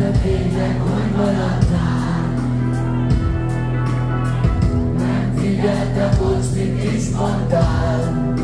te tényleg hogy maradtál? Nem figyeltem, hogy mint is mondtál.